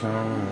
time.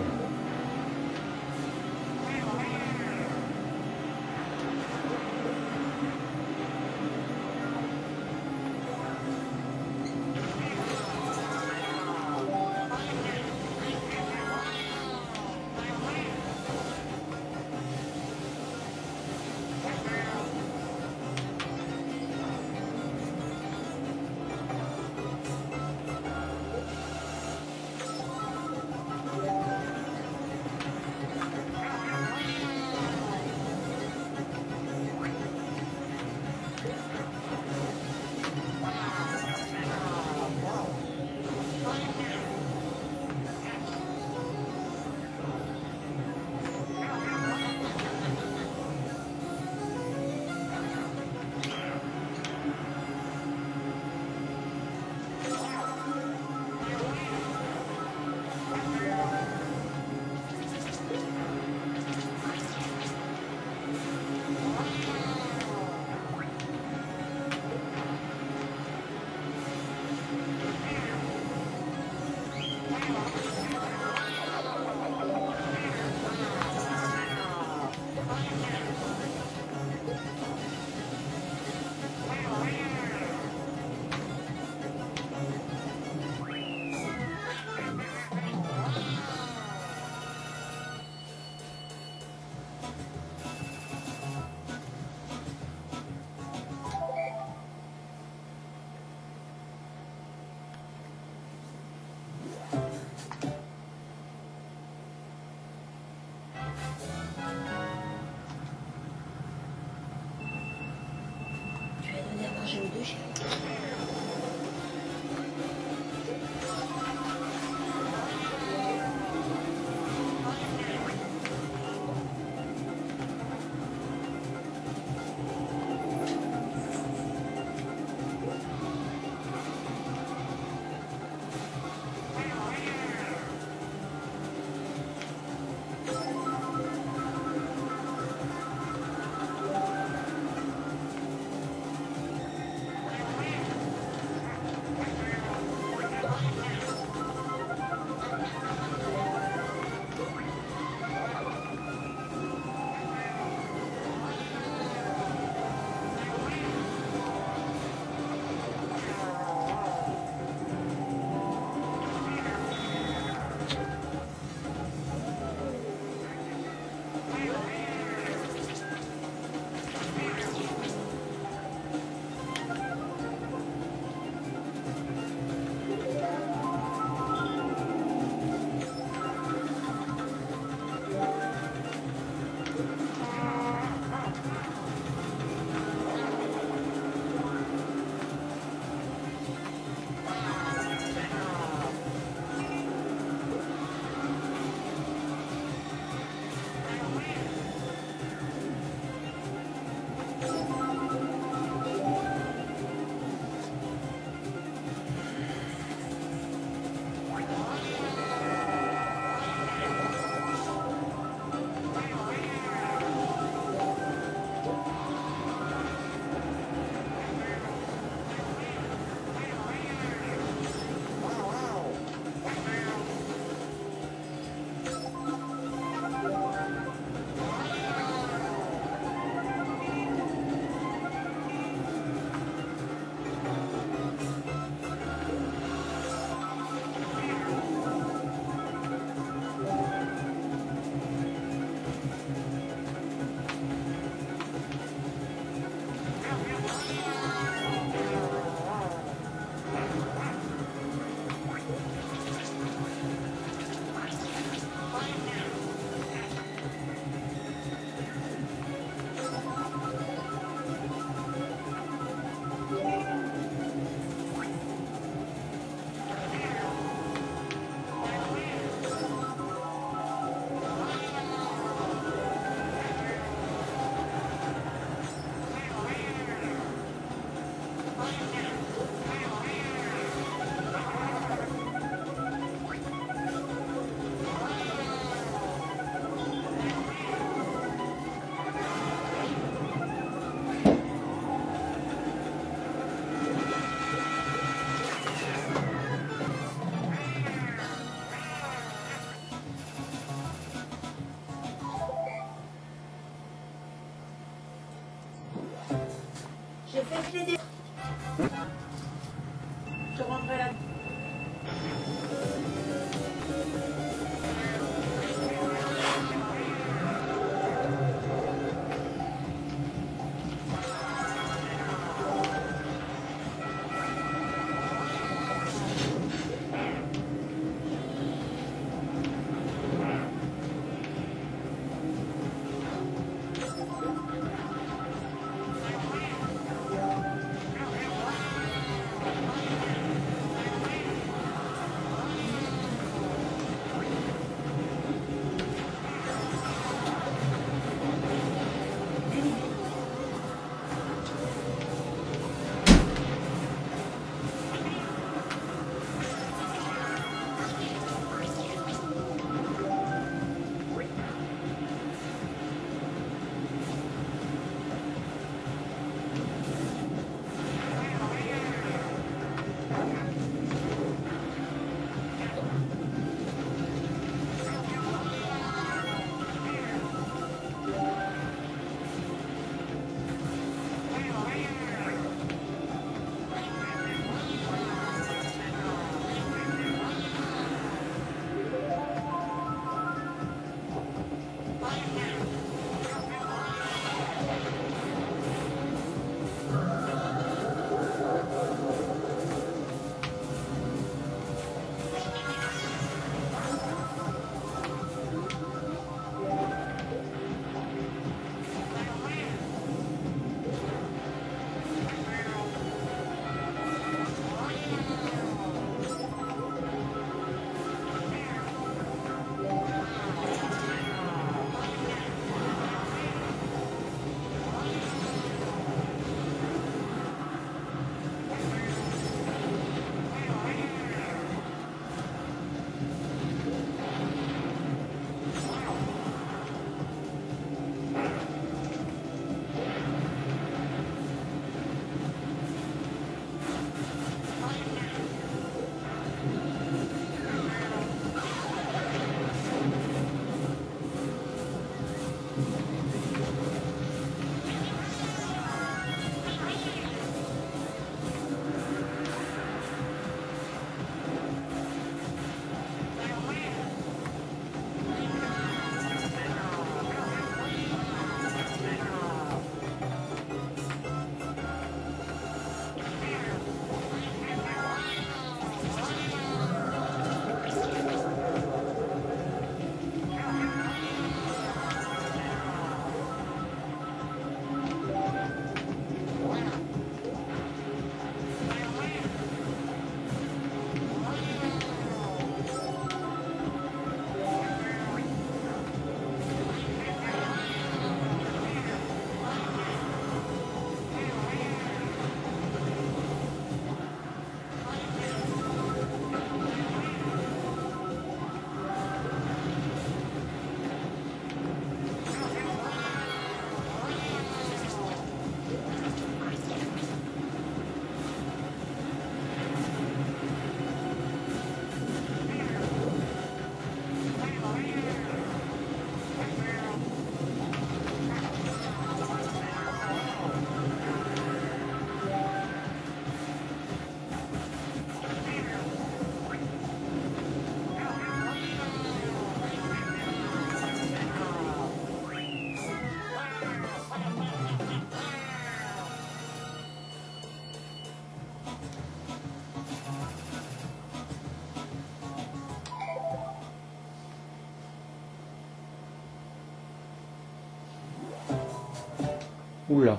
Oula.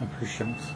Un plus chance.